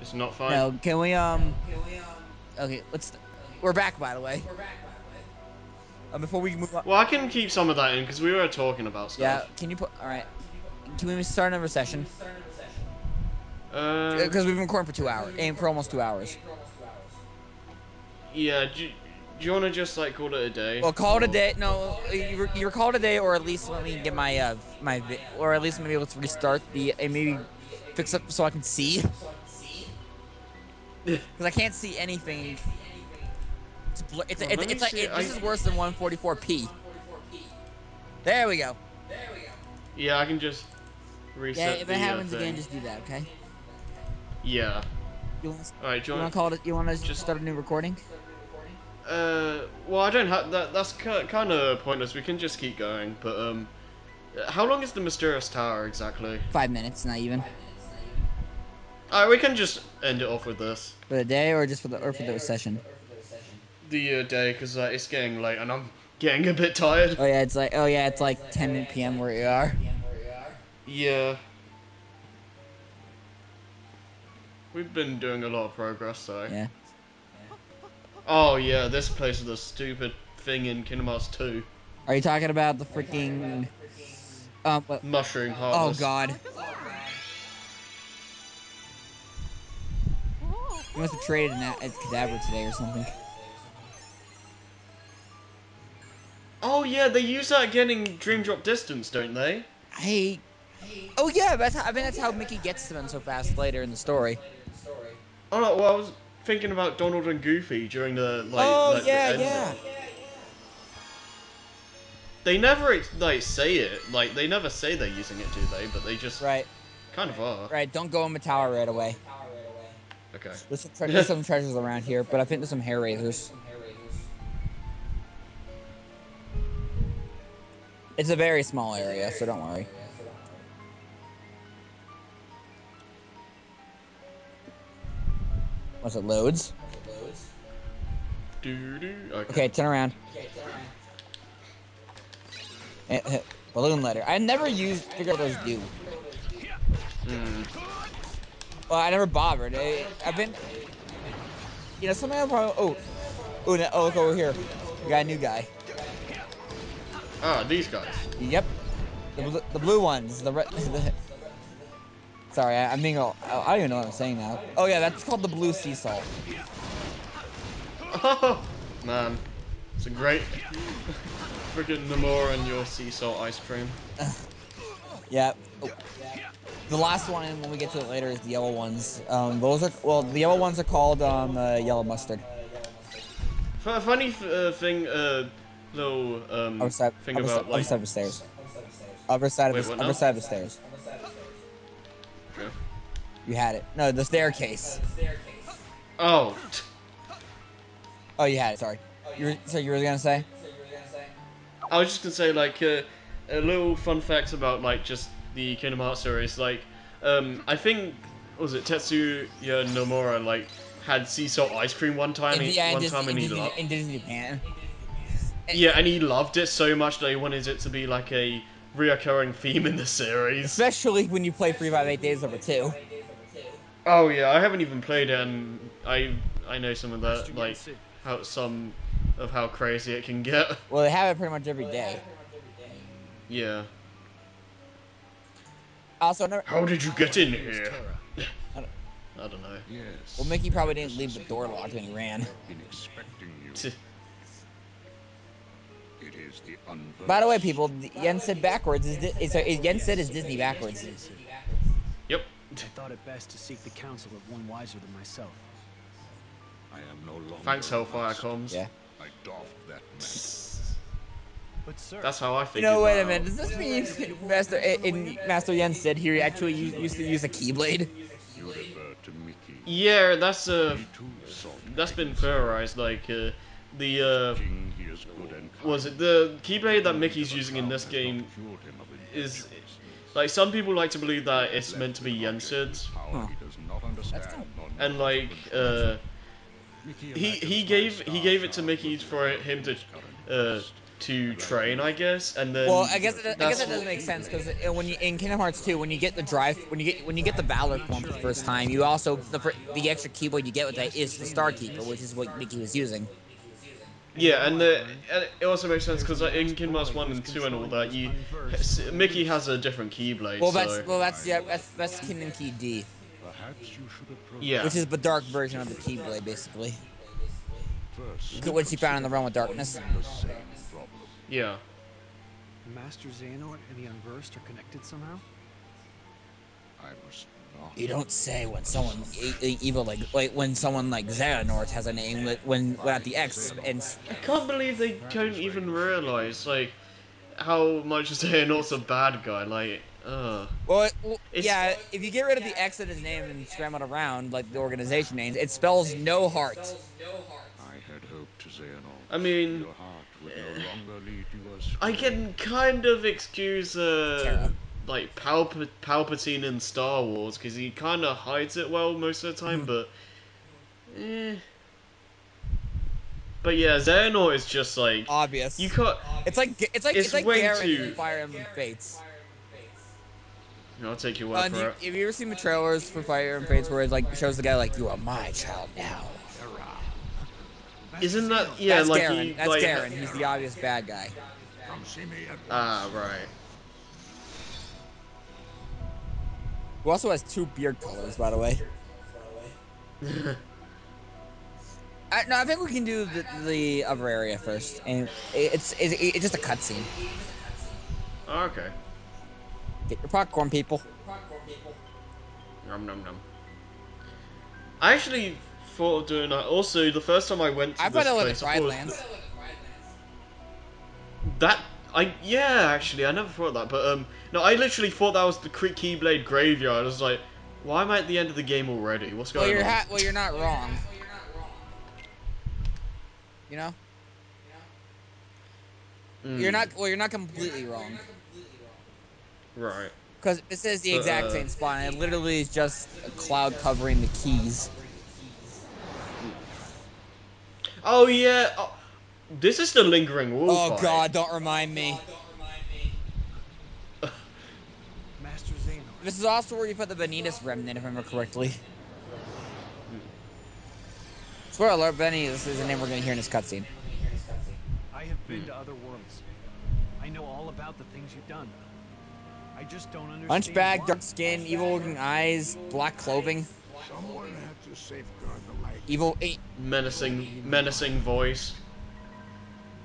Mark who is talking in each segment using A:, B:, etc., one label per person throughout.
A: It's not fine.
B: No, can we um? Okay, let's. We're back, by the way. We're back, by the Uh, before we move on.
A: Well, I can keep some of that in because we were talking about stuff.
B: Yeah, can you put? All right. Can we start another session?
A: Uh,
B: Because we've been recording for two hours, aim for almost two hours.
A: yeah. Do, you- want to just like call it a day?
B: Well, call it a day. No, you you call it a day, or at least let me get my uh my vi- or at least maybe let's restart the and maybe fix up so I can see. Because I can't see anything. It's it's, it's, it's like it, this is worse than 144p. There we go. There we go.
A: Yeah, I can just reset.
B: Yeah,
A: if
B: it
A: uh,
B: happens again, just do that, okay?
A: Yeah.
B: You want
A: All right.
B: You want? to call it? You want to
A: just-
B: start a new recording?
A: Uh, well, I don't have that. That's kind of pointless. We can just keep going. But um, how long is the mysterious tower exactly?
B: Five minutes, not even
A: Alright, we can just end it off with this.
B: for the day, or just for the or for the session.
A: The uh, day, because uh, it's getting late and I'm getting a bit tired.
B: Oh yeah, it's like oh yeah, it's like 10 p.m. where you are.
A: Yeah. We've been doing a lot of progress, so.
B: Yeah.
A: Oh yeah, this place is a stupid thing in Kingdom Hearts 2.
B: Are you talking about the freaking? Um. What?
A: Mushroom
B: Oh God. You must have traded an a- a cadaver today or something.
A: Oh yeah, they use that again in Dream Drop Distance, don't they?
B: I. Oh yeah, that's how, I mean that's how Mickey gets to them so fast later in the story.
A: Oh no, well I was thinking about Donald and Goofy during the like.
B: oh
A: like, the
B: yeah,
A: end.
B: yeah.
A: They never like say it. Like they never say they're using it, do they? But they just
B: Right,
A: kind of are.
B: right. Don't go in the tower right away.
A: Okay.
B: There's some, tre- there's some treasures around here, but I think there's some hair razors. It's a very small area, so don't worry. Once it loads.
A: Okay.
B: Okay, turn around. Eh, eh, Balloon letter. I never used figure out those do.
A: Mm.
B: Well, I never bothered. I, I've been, you know, something I probably. Oh, oh, no, oh, look over here. We got a new guy.
A: Ah, these guys.
B: Yep, the, the blue ones. The red. Sorry, I, I'm being all. I don't even know what I'm saying now. Oh yeah, that's called the blue sea salt.
A: Oh man, it's a great freaking Nomura and your sea salt ice cream.
B: Yeah. Oh. The last one, when we get to it later, is the yellow ones. Um, those are well, the yellow ones are called um, uh, yellow mustard.
A: F- funny f- uh, thing, uh, little um
B: Other side,
A: thing
B: other,
A: about
B: other
A: like.
B: side of the stairs. Other side of
A: Wait,
B: the
A: now?
B: side of the stairs. You had it. No, the staircase.
A: Oh,
B: Oh, you had it. Sorry. You were, so you were gonna say?
A: I was just gonna say like uh, a little fun fact about like just the Kingdom Hearts series. Like, um, I think what was it Tetsuya Nomura like had sea salt ice cream one time.
B: In,
A: he-
B: yeah,
A: one
B: Disney,
A: time,
B: in,
A: and he
B: Disney,
A: loved.
B: in Disney Japan.
A: Yeah, and he loved it so much that he wanted it to be like a reoccurring theme in the series.
B: Especially when you play 358 Days Over 2.
A: Oh yeah, I haven't even played it, and I I know some of that like how some of how crazy it can get.
B: Well, they have it pretty much every day.
A: Yeah.
B: Also, never,
A: How did you get in here?
B: I don't-
A: I don't know.
C: Yes.
B: well, Mickey probably didn't leave the door locked when he ran.
C: Been expecting you.
A: T-
C: It is the unversed.
B: By the way, people, the- Yen Sid backwards is, is, is Yen Sid is Disney backwards.
A: Yep.
D: I thought it best to seek the counsel of one wiser than myself.
C: I am no longer.
A: Thanks, Hellfire
C: master.
A: Comms.
B: Yeah.
C: I doffed that mantle.
D: But sir,
A: That's how I
B: You
A: think.
B: No, wait a minute. Does this mean Master in Master Yen Sid he actually used, used to use a keyblade?
C: You refer to Mickey.
A: Yeah, that's uh,
C: He too sought
A: that's been
C: Mickey's
A: theorized. Like uh, the uh,
C: King, he is good and kind.
A: was it the keyblade that Mickey's using in this game?
C: cured him of
A: is-
C: impetuousness.
A: Like some people like to believe that it's meant to be Yen Sid's,
C: Power
B: Huh.
C: he does not understand,
B: kinda-
C: nor
A: and like uh, he he gave he gave it to Mickey for him to uh, to train, I guess, and then.
B: Well, I guess it, I guess that doesn't make sense because when you in Kingdom Hearts 2, when you get the drive, when you get when you get the Valor form for the first time, you also the the extra keyboard you get with that is the Star Seeker, which is what Mickey was using.
A: Yeah, and, the, and it also makes sense because like, in Kingdom Hearts one and two and all that, you Mickey has a different keyblade.
B: Well,
A: so
B: that's well, that's yeah, that's, that's Kingdom Key D,
C: Perhaps you should approach
A: Yeah.
B: which is the dark version of the keyblade, basically,
C: first.
B: which he found in the Realm of Darkness.
C: The
A: yeah.
D: Master Xehanort and the Unversed are connected somehow?
C: I must not.
B: You don't say when someone evil like like when someone like Xehanort has a name that- when without the X and s-
A: I can't believe they don't even realize like how much Xehanort's a bad guy. Like, uh.
B: well, well
A: It's-
B: yeah, if you get rid of the X in his name and scramble it around like the organization names, it spells no heart.
C: I had hoped, to Xehanort.
A: I mean,
C: Your heart would no longer lead you astray.
A: I can kind of excuse uh,
B: Terra.
A: Like Palp- Palpatine in Star Wars because he kind of hides it well most of the time, but eh. But yeah, Xehanort is just like
B: Obvious.
A: you can't.
B: It's like it's like
A: It's
B: it's, like
A: way
B: Garon
A: too-
B: from Fire Emblem Fates.
A: I'll take your
B: Uh,
A: word
B: do
A: for
B: you,
A: it.
B: have you ever seen the trailers for Fire Emblem Fates where it like shows the guy like you are my child now?
A: Isn't that yeah?
B: That's
A: like
B: Garon.
A: he
B: That's
A: like
B: Garon. He's the obvious bad guy.
C: Come see me
A: ah right.
B: Who also has two beard colors, by the way. I, no, I think we can do the, the other area first, and it's it's, it's just a cutscene.
A: Oh, okay.
B: Get your popcorn, people.
A: Nom nom nom. I actually thought of doing that. Also, the first time I went to
B: I
A: this
B: thought it was
A: place,
B: the
A: I thought
B: Lands.
A: that I yeah, actually, I never thought of that. But um, no, I literally thought that was the Key- Keyblade graveyard. I was like, why am I at the end of the game already? What's going
B: Well,
A: going
B: you're
A: on?
B: ha- well, you're not wrong. You know,
A: Mm,
B: you're not. Well, you're not completely wrong.
A: right.
B: Because this is the
A: But,
B: exact
A: uh,
B: same spot, and it literally is just a cloud covering the keys.
A: Oh yeah. Oh, this is the Lingering Will.
B: Oh
A: fight.
B: God, don't remind me.
D: Master Xehanort.
B: This is also where you put the Vanitas remnant, if I remember correctly. Spoiler alert, Benny, this is the name we're gonna hear in this cutscene.
D: I have been to other worlds. I know all about the things you've done. I just don't understand.
B: Hunchback,
D: why.
B: dark skin, evil looking eyes, black clothing,
C: Someone had to safeguard the light.
B: evil. Eh,
A: Menacing, menacing voice.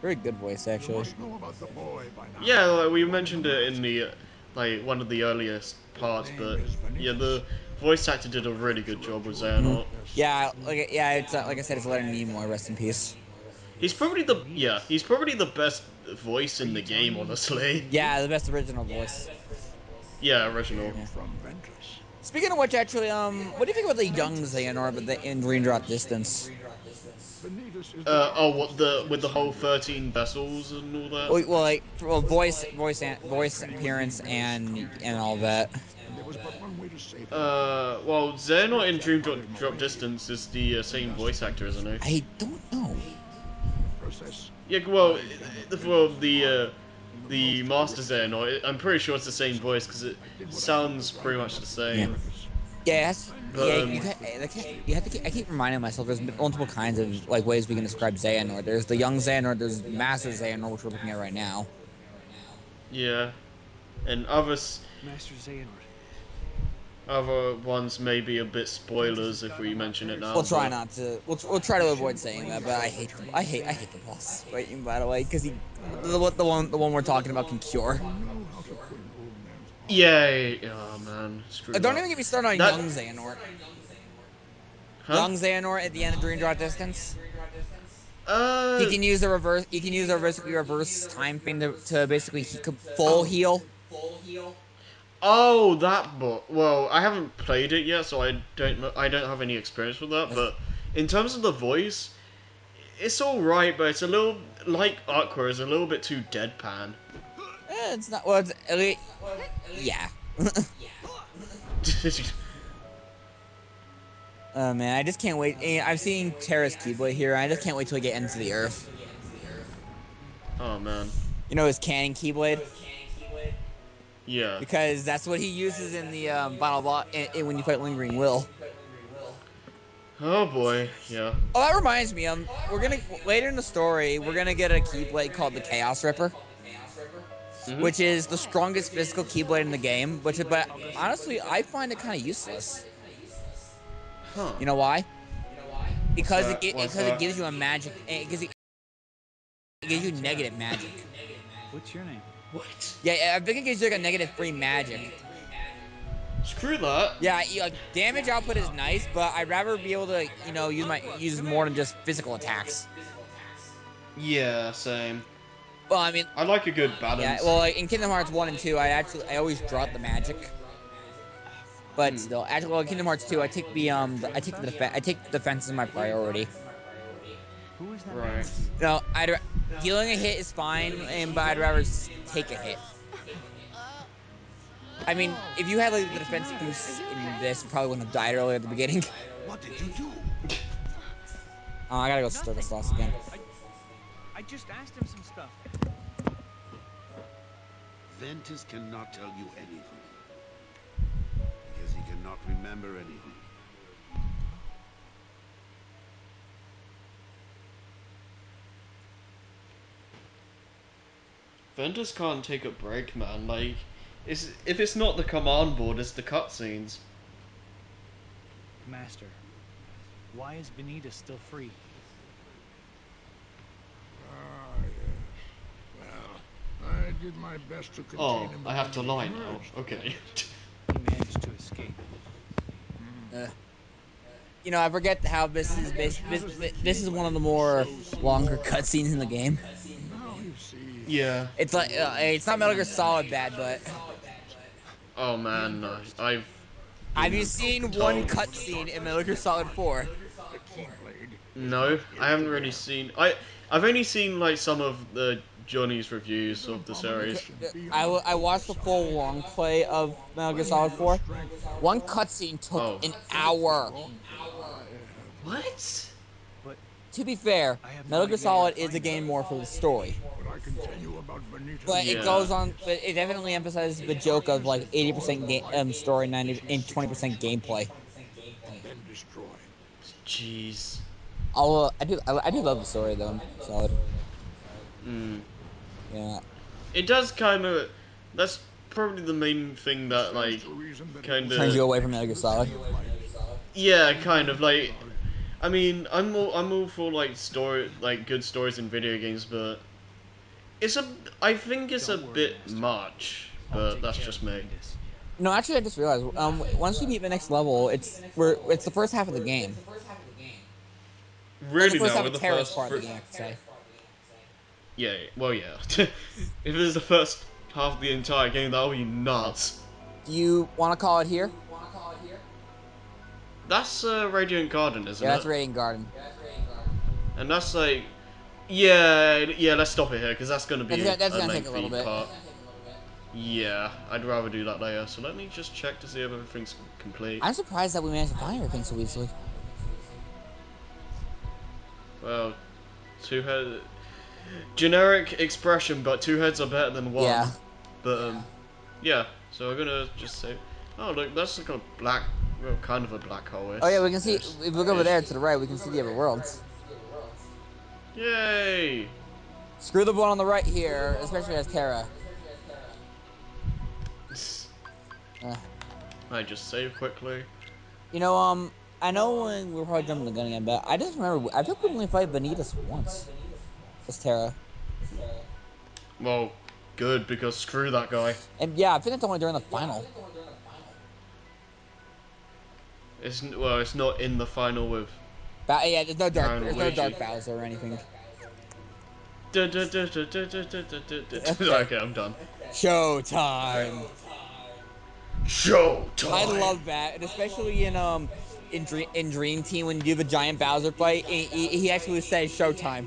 B: Very good voice, actually.
C: must know about the boy by now.
A: Yeah, like, we mentioned it in the like one of the earliest parts, but yeah, the voice actor did a really good job with Xehanort.
B: Yeah, like yeah, it's uh, like I said, it's Leonard Nimoy. Rest in peace.
A: He's probably the yeah, he's probably the best voice in the game, honestly.
B: Yeah, the best original voice.
A: Yeah, original.
C: From Ventress.
B: Speaking of which, actually, um, what do you think about the young Xehanort, but the in Drop Distance?
A: Uh, oh, what the with the whole thirteen vessels and all that.
B: Well, well, like, well, voice, voice, an- voice appearance, and and all that.
C: there was but one way to save him.
A: Uh, well, Xehanort in Dream Drop, Drop Distance is the uh, same voice actor, isn't he?
B: I don't know.
A: Yeah, well, the well, the uh, the Master Xehanort, I'm pretty sure it's the same voice because it sounds pretty much the same.
B: Yes.
A: But,
B: yeah,
A: um,
B: you, ca- eh, you have to. Keep, I keep reminding myself. There's multiple kinds of like ways we can describe Xehanort. There's the young Xehanort. There's Master Xehanort, which we're looking at right now.
A: Yeah, and others,
D: Master Xehanort.
A: other ones may be a bit spoilers if we mention it now.
B: We'll try not to. We'll, we'll try to avoid saying that. But I hate. the- I hate. I hate the boss. Right, by the way, because he, the, the the one the one we're talking about can cure.
C: Know how to put an old man's
A: Yeah, yeah, oh man, screw
B: don't
A: that.
B: even get me started on
A: That-
B: young Xehanort.
A: Huh?
B: Young Xehanort at the end of Dream Drop Distance.
A: Uh,
B: He can use the reverse. He can use the basically reverse time thing to, to basically he could full heal.
A: oh, that book. Well, I haven't played it yet, so I don't. I don't have any experience with that. But in terms of the voice, it's all right, but it's a little like Aqua is a little bit too deadpan.
B: Eh, it's not. Well, it's, at yeah. Oh man, I just can't wait. Eh, I've seen Terra's Keyblade here. I just can't wait till we get into the Earth.
A: Oh man.
B: You know his cannon keyblade
A: Yeah.
B: because that's what he uses in the um, final boss in, in when you fight Lingering Will.
A: Oh boy. Yeah.
B: Oh, that reminds me. Um, we're gonna later in the story we're gonna get a keyblade called the Chaos Ripper,
A: Mhm.
B: which is the strongest physical keyblade in the game. Which, but honestly, I find it kind of useless.
A: Huh.
B: You know why? Because
A: that?
B: it, gi-
A: What's
B: because it gives you a magic. It gives you, it gives you negative magic.
D: What's your name?
A: What?
B: Yeah, I think it gives you like a negative three magic.
A: Screw that.
B: Yeah, you, like damage output is nice, but I'd rather be able to, you know, use my use more than just physical attacks.
A: Yeah. Same.
B: Well, I mean,
A: I like a good balance.
B: yeah. Well, like in Kingdom Hearts one and two, I actually I always draw the magic. But
A: Hmm.
B: still, actually, well, in Kingdom Hearts two, I take the um, the- I take the defe- I take the defense as my priority.
D: Who is that?
A: Right.
B: No, I'd ra- dealing a hit is fine, and but I'd rather take a hit. I mean, if you had like the defense boost in this, you probably wouldn't have died earlier at the beginning.
C: What did you do?
B: Oh, I gotta go stir the sauce again.
D: I just asked him some stuff.
E: Ventus cannot tell you anything. Because he cannot remember anything.
A: Ventus can't take a break, man. Like, it's, if it's not the command board, it's the cutscenes.
D: Master, why is Vanitas still free?
C: Ah, yes. Well, I did my best to contain
A: Oh,
C: him.
A: I have to lie now. Okay.
D: He managed to escape.
B: You know, I forget how this is based. This, this is one of the more longer cutscenes in the game.
C: Now you see.
A: yeah.
B: It's like uh, it's not Metal Gear Solid bad, but
A: Oh man, no. I've.
B: have you seen one cutscene in Metal Gear Solid 4?
A: No, I haven't really seen. I I've only seen like some of the Johnny's reviews of the series.
B: I watched the full long play of Metal Gear Solid 4. One cutscene took
A: Oh.
B: an hour.
A: What?
B: To be fair,
D: I have no
B: Metal Gear Solid is a game more for the story.
C: But I can tell you about Vanitas.
B: But
A: Yeah.
B: it goes on. But it definitely emphasizes the joke of like 80% game um, story, 90 and 20% gameplay.
A: Jeez.
B: I'll, uh, I do I, I do love the story though. Solid.
A: Mm.
B: Yeah.
A: It does kind of. That's probably the main thing that like.
C: The
A: kinda-
B: Turns you away from Metal Gear Solid.
A: Yeah, kind of like. I mean, I'm all I'm all for like story, like good stories in video games, but it's a. I think it's a bit much, but that's just
D: of
A: me.
B: No, actually, I just realized. Um, once you beat the next level, it's we're it's the first half of the game.
A: Really,
B: the first half of
A: the first.
B: part of the game, I say.
A: Yeah, well, yeah. if it was the first half of the entire game, that would be nuts.
B: Do you want to call it here?
A: That's uh, Radiant Garden, isn't it?
B: Yeah,
A: it?
B: that's Radiant Garden.
A: And that's like, yeah, yeah. Let's stop it here because that's gonna be
B: That's gonna- that's
A: a
B: gonna take a
A: lengthy
B: little bit.
A: part. Yeah, I'd rather do that later. So let me just check to see if everything's complete.
B: I'm surprised that we managed to find everything so easily.
A: Well, two head. Generic expression, but two heads are better than one.
B: Yeah.
A: But um, yeah. So we're gonna just say, oh look, that's like a black, well, kind of a black hole.
B: Oh yeah, we can see. If we look over there to the right, we can see the other worlds.
A: Yay!
B: Screw the one on the right here, especially as Terra. Uh,
A: I just save quickly.
B: you know, um, I know when we're probably jumping the gun again, but I just remember I think we only fight Vanitas once. As Terra.
A: Well, good because screw that guy.
B: And yeah, I think it's only during the final.
A: It's well, it's not in the final with.
B: Ba- yeah, there's no dark, there's no dark Bowser or anything.
A: okay, I'm done.
B: Showtime.
A: Showtime.
B: I love that, and especially in um in Dream in Dream Team when you do the giant Bowser fight, he, he, he actually says Showtime.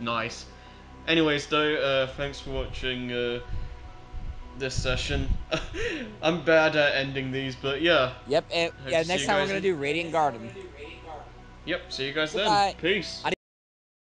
A: Nice. Anyways, though, uh, thanks for watching uh, this session. I'm bad at ending these, but yeah.
B: Yep, and yeah. Next time we're gonna
A: in-
B: do Radiant Garden.
A: Yep. See you guys then. Peace.